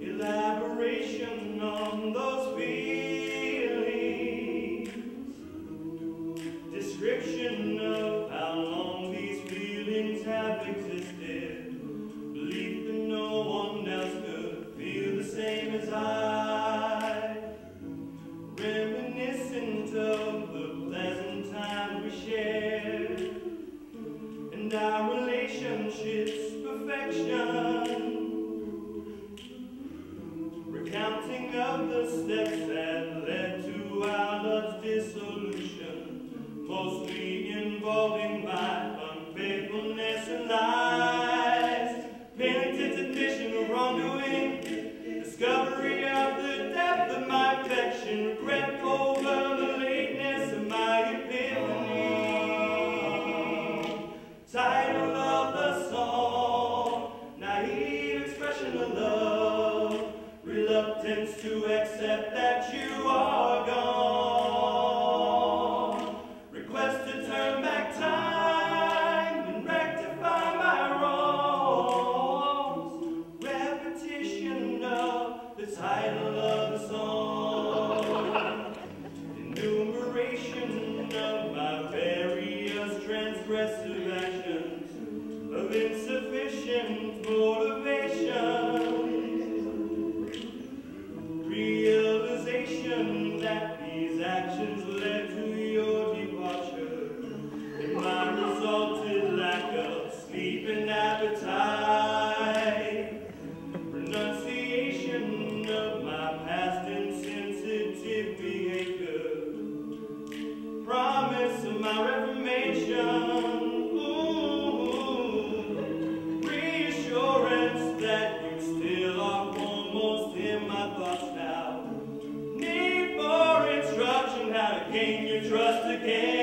Elaboration on those feelings. Description of how long these feelings have existed. Belief that no one else could feel the same as I. Reminiscent of the pleasant time we shared. in my transgressive actions of insufficient motive. Can you trust again.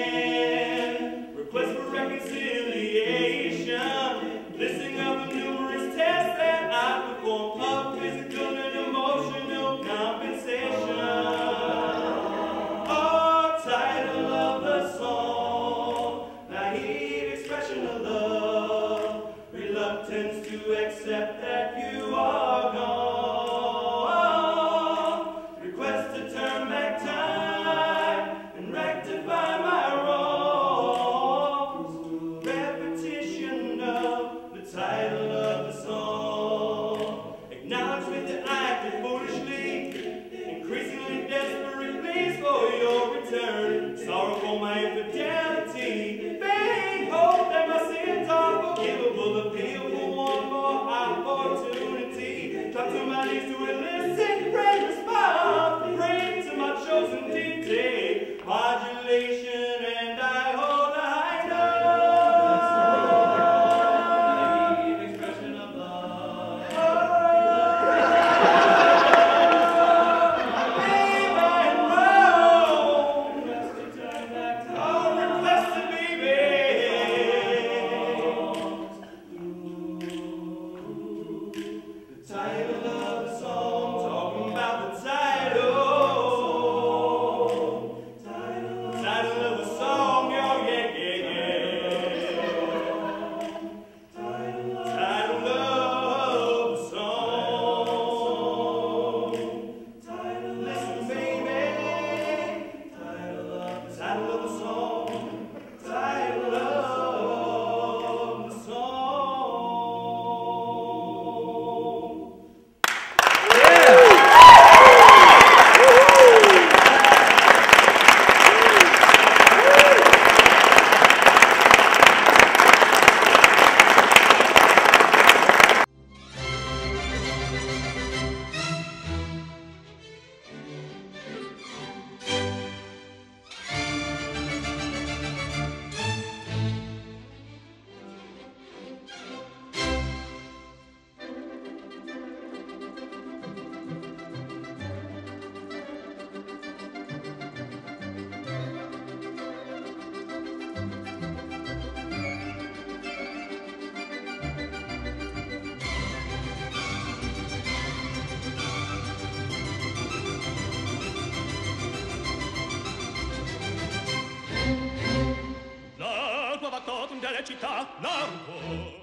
Città, Naruto.